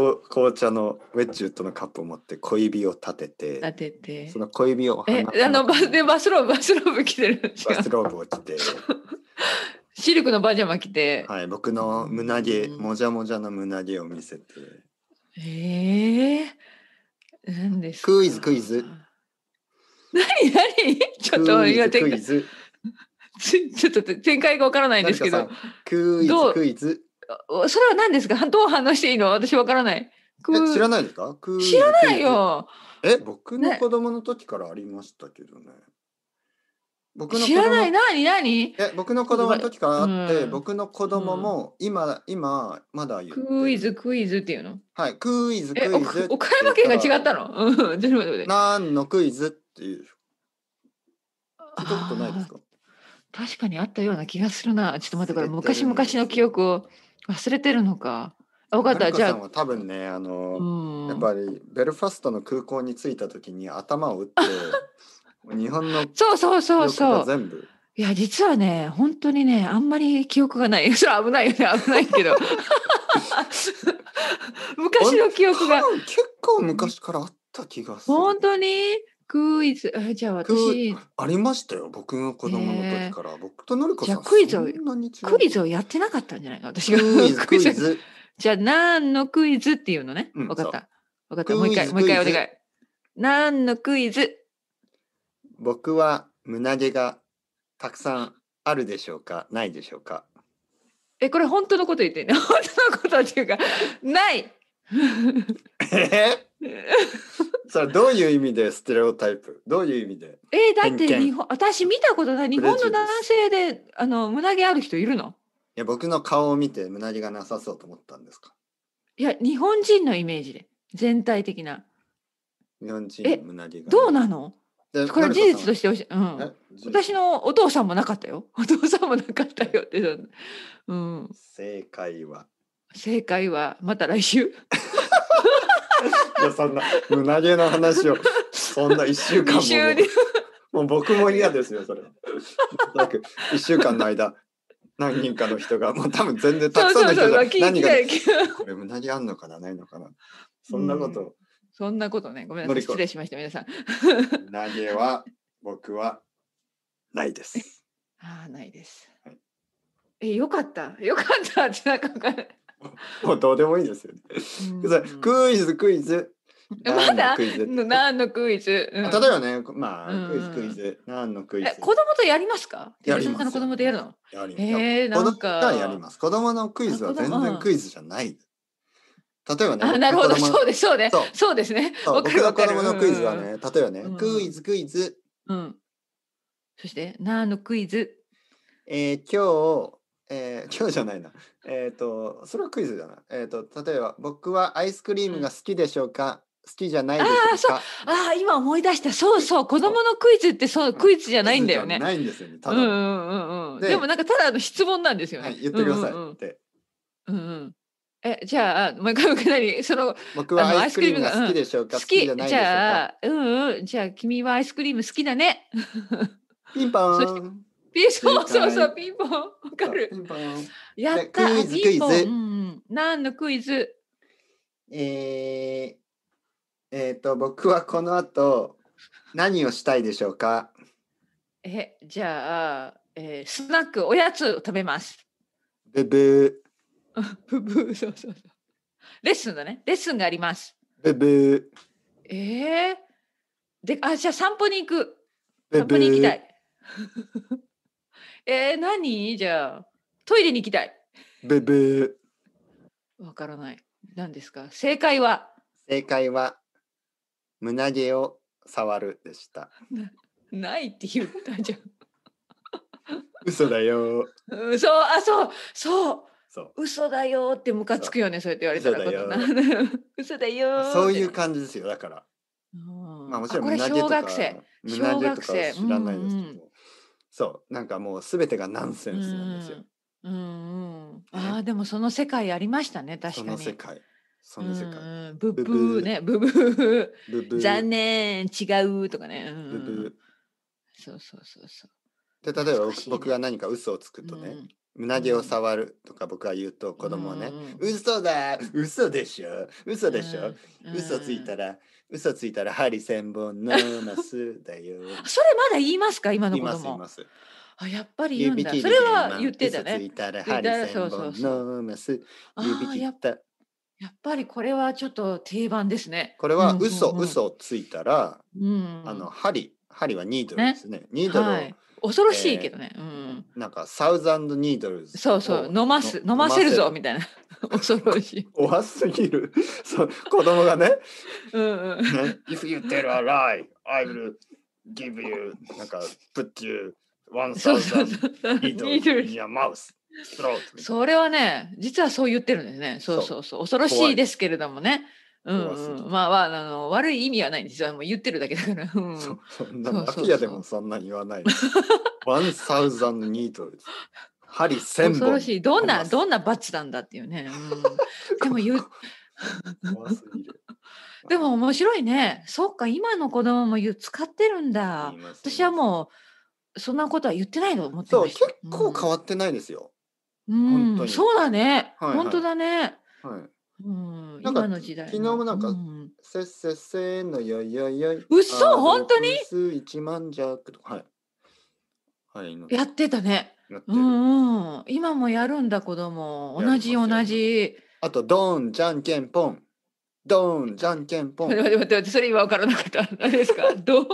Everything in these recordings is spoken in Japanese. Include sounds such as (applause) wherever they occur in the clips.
こう紅茶のウェッジウッドのカップを持って小指を立てて立ててそ。の小指をえ、鼻あのバでバスローブバスローブ着てる。バスローブを着て、(laughs) シルクのパジャマ着て。はい、僕の胸毛、うんもじゃもじゃの胸毛を見せてええ何ですか？クイズクイズ。何何？(laughs) ちょっとクイ今展開ズクイズつ (laughs) ちょっと展開がわからないんですけどクイズクイズおそれは何ですか？どう反応していいの？私わからない。知らないですか？クイズ知らないよ。え僕のね。子供の時からありましたけどね。僕の知らない。何？何？え僕の子供の時からあって、うん。僕の子供も今、今まだ言ってる。クイズクイズっていうの？はいクイズクえ、イズお岡山県が違ったの？のうん。ちょっと待って。待って何のクイズっていう。聞いたことないですか？確かにあったような気がするな。ちょっと待って、これ昔々の記憶を忘れてるのか。あ、分かった。じゃあ、多分ねあの、うん。やっぱりベルファストの空港に着いた時に頭を打って (laughs) 日本の記そうそうそう憶そう。が全部いや、実はね、本当にね、あんまり記憶がない。(laughs) それは危ないよね、危ないけど。(laughs) 昔の記憶が結構昔からあった気がする本当に？クイズ。あじゃあク私、ありましたよ僕の子供の時から、僕とのりこさんクイズをクイズをやってなかったんじゃないの？私が。クイズ (laughs) クイズじゃあ何のクイズっていうのね？うん分かった。分かった。もう一回、もう一回お願い。何のクイズ？僕は胸毛がたくさんあるでしょうか？ないでしょうか？え、これ本当のこと言ってんね。(laughs) 本当のことっていうか、ない。え？それどういう意味でステレオタイプ？どういう意味で？えだって日本私見たことない。日本の男性であの胸毛ある人いるの？いや僕の顔を見て胸毛がなさそうと思ったんですか？いや日本人のイメージで。全体的な。日本人の胸毛が。どうなの？でこれ事実とししてほしい、うん、て私のお父さんもなかったよ。(laughs) お父さんもなかったよって、うん、正解は？正解はまた来週いやそんな胸毛の話をそんな一週間ももう僕も嫌ですよそれ。なんか一週間の間何人かの人がもう多分全然たくさんの人が何がてこれ胸毛あんのかなないのかな。そんなこと、そんなことね。ごめんなさい。失礼しました皆さん。胸毛は僕はないです。(laughs) ああないです、はいえよかった。よかったってなんかわかんない (laughs) もうどうでもいいですよね。クイズクイズ。まだ？何のクイズ？例えばね、まあ、うん。クイズクイズ、何のクイズ？え子供とやりますか？やります。子供とやるの？やります。えー子供なんか。がやります。子供のクイズは全然クイズじゃない。例えばね、あなるほど。そうですそうです。そう。ですね。僕の子供のクイズはね、例えばね、うん。クイズクイズ、うん、うん。そして何のクイズ？えー、今日、えー、今日じゃないな。えっ、と、それはクイズだな。えっ、と、例えば、僕はアイスクリームが好きでしょうか、好きじゃないでしょうか？ああ今思い出した。そうそう。子供のクイズってそうクイズじゃないんだよね。ないんですよね。ただ、うんうんうんうん。ででもなんかただの質問なんですよね、はい、言ってくださいうんうんって。うんうん。うんえじゃあもう一回何その僕はアイスクリームが好きでしょうか、好き。じゃないでじしょうか？ゃあうんうん。じゃあ君はアイスクリーム好きだね。ピンポン。ピンそうそうそうピンポン。わかる。やった。クイズクイズ。何のクイズ？えー、えー、と、僕はこの後、何をしたいでしょうか？えじゃあ、えースナックおやつを食べます。ブブ (laughs) ブブー。そうそうそう。レッスンだね。レッスンがあります。ー、ブブえー、であじゃあ散歩に行く。ー、散歩に行きたいえー、何？じゃあトイレに行きたい。ブブー。わからない。何ですか？正解は？正解は、胸毛を触るでした。ないって言ったじゃん。嘘だよ。うんそうあそう。そう。そう。嘘だよってムカつくよねそう。やって言われたら嘘だよ。(laughs) だよーって。そういう感じですよ。だから。うん。まあもちろんこれ胸毛とか小学生。胸毛とか小学生は知らないですけど、そうなんかもうすべてがナンセンスなんですよ。うんうん、ああでもその世界ありましたね確そかに。の世界。その世界。うんうん。ブブーねブブー。ブブー。残念違うとかね、うんブブー。そうそうそうそで例えば僕が何か嘘をつくう、とね、うん胸毛を触るとか僕は言うと子供はね、うん。うん嘘だ嘘でしょ？嘘でしょ、うん。嘘ついたら嘘ついたら針千本のますだよ。(laughs) それまだ言いますか？今のい子供。ますいます。あやっぱり言うんだ。それは言ってた嘘つねいたら言針千本そうそうのますあ指ーやっ切ったやっぱりこれはちょっと定番ですね。これはうんうん嘘、うん。嘘ついたら、うん。あの針針はニードルですね。ニードルを、はい恐ろしいけどね、うん。なんかサウザンドニードルズそうそう。を飲ますの飲ませるぞ飲みたいな。(laughs) 恐ろしい。怖すぎる。そう子供がね。うんうん。ね If you tell a lie, I will give you なんか put you one thousand そう needle ニードル in your mouth. それはね実はそう言ってるんですね。そうそうそう。恐ろしいですけれどもねうんまあまああの悪い意味はないんですよ。もう言ってるだけだから、うん、そそんなそうそうそう。マフィアでもそんな言わない。one thousand needles 針千本。恐ろしい。どんなどんんなバツなんだっていうね、うん、(laughs) でも言う。(laughs) でも面白いね。そっか今の子供も言う使ってるんだ。私はもうそんなことは言ってないと思ってそうました。結構変わってないですよ、うん。本当に。そうだね、はいはい。本当だね、はいうん、なんか今の時代の。昨日もなんかうん。せっせっせーのよいよいよい嘘本当に？ルプス一万弱とか。はい。はいやってたね。うんうん。今もやるんだ子供。同じ同じ。あとドーンじゃんけんぽん。ドーンじゃんけんぽん。(laughs) 待って待って待ってそれ今分からなかった。何ですか？(laughs) ドーン？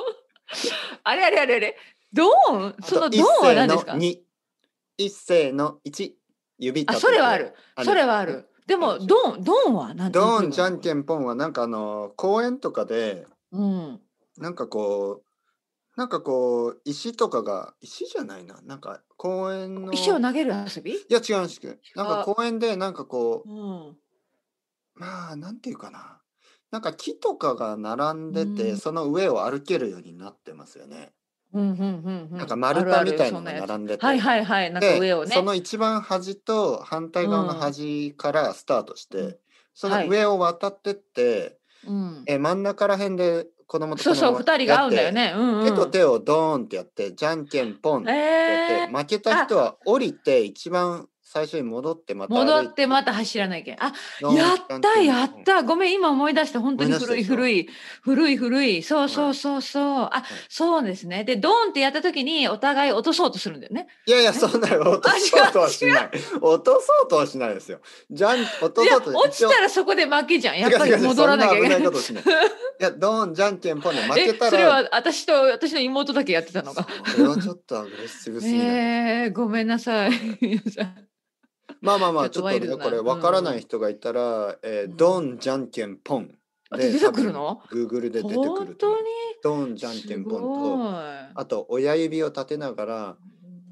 あれあれあれあれ。ドーン？そのドーンは何ですか？二。一斉の一。指立あそれはある。あそれはあるでもドーンドーンは何ドーンじゃんんけんぽんはなんかあの公園とかでうん。なんかこうなんかこう石とかが石じゃないな。なんか公園の石を投げる遊び？いや違うんですけどなんか公園でなんかこううん。まあなんていうかな。なんか木とかが並んでて、うん。その上を歩けるようになってますよね。うんうんうんうん。なんか丸太みたいのが並んでて。はいはいはいなんかで上をね。その一番端と反対側の端からスタートして、うん。その上を渡ってって、うん。え真ん中ら辺で子供とそうそう人が合うんだよね。うんうん。やって手と手をドーンってやってじゃんけんポンってやって、えー。負けた人は降りて一番最初に戻ってまた戻ってまた走らなきゃ。あやったやった。ごめん今思い出した。本当に古い古い。古い古い。そうそうそうそう。あい。そうですね。でドーンってやった時にお互い落とそうとするんだよね。いやいや、そんな落とそうとはしない。落とそうとはしないですよ。じゃん、落とそうと落ちたらそこで負けじゃん。やっぱり戻らなきゃいけない。い。や、ドーン、じゃんけんぽんで負けえたら。(laughs) それは私と私の妹だけやってたのがそれはちょっとアグレッシブすぎ。(laughs) えー、ごめんなさいまあまあまあ、ちちょっとね、これわからない人がいたら、えーうん。ドン、じゃんけんぽん。あ出てくるの？グーグルで出てくる本。当に？ドン、じゃんけんぽんと、あと親指を立てながら、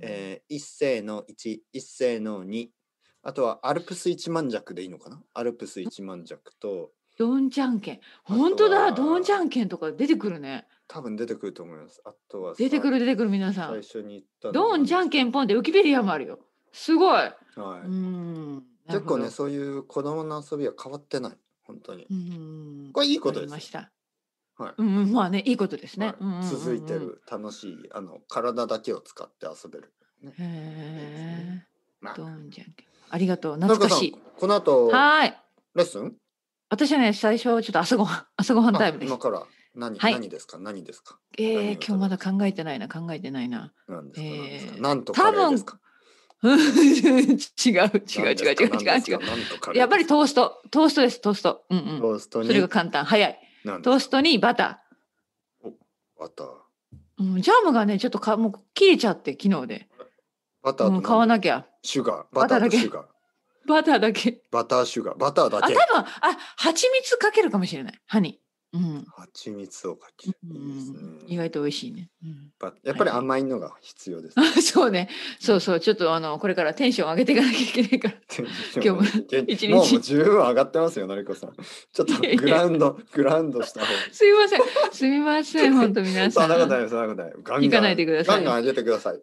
えー、一斉の1、一斉の2。あとはアルプス一万弱でいいのかな？アルプス一万弱と、ドンじゃんけん本当だ！ドンじゃんけんとか出てくるね。多分出てくると思います。あとはさ出てくる出てくる皆さん。最初に言ったのドンじゃんけんポンってウィキペディアもあるよすごい。はい、うん。結構ねそういう子供の遊びは変わってない。本当に。うんこれいいことですよ。わかりました。はい。うんうんまあねいいことですね、続いてる楽しいあの体だけを使って遊べる。へまあ。えドンじゃんけんありがとう懐かし。いこの後はい。レッスン？私はね最初ちょっと朝ごはん (laughs) 朝ごはんタイムです。あ今から何、はい。何ですか？何ですか？えー、何を今日まだ考えてないな考えてないな。何ですか、えー。何ですか？なんとカレーですか？うん (laughs) 違う違う違う違う違う違う。やっぱりトースト。トーストですトースト。うんうん。かトーストに？それが簡単。早い。トーストにバタバター。ー、うん、ジャムがねちょっとかもう切れちゃって昨日で、バターとうん、買わ何なきゃ。シュガー。バターだけ。バターだけ。バターシュガー。バターだけ。あ多分あ蜂蜜かけるかもしれない。ハニーうん、蜂蜜をかける。ういいですね。ん、意外と美味しいね、うん。ばやっぱり甘いのが必要です、あ (laughs) そうね。そうそう。ちょっとあのこれからテンション上げていかなきゃいけないから。今日も一日。もう十分上がってますよのりこさん。ちょっとグラウンドグラウンドした方。がすみません。すみません。本当皆そさん。んなことないそんなことない。ガンガン。行かないでください。ガンガン上げてください。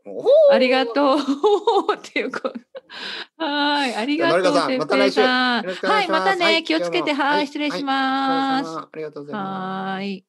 ありがとう。(laughs) っていうこはいありがとうじゃあのりこさんまた来週。てっぺいさん。よろしくお願はいます。またね、気をつけてはい失礼します、ありがとうございます。はーい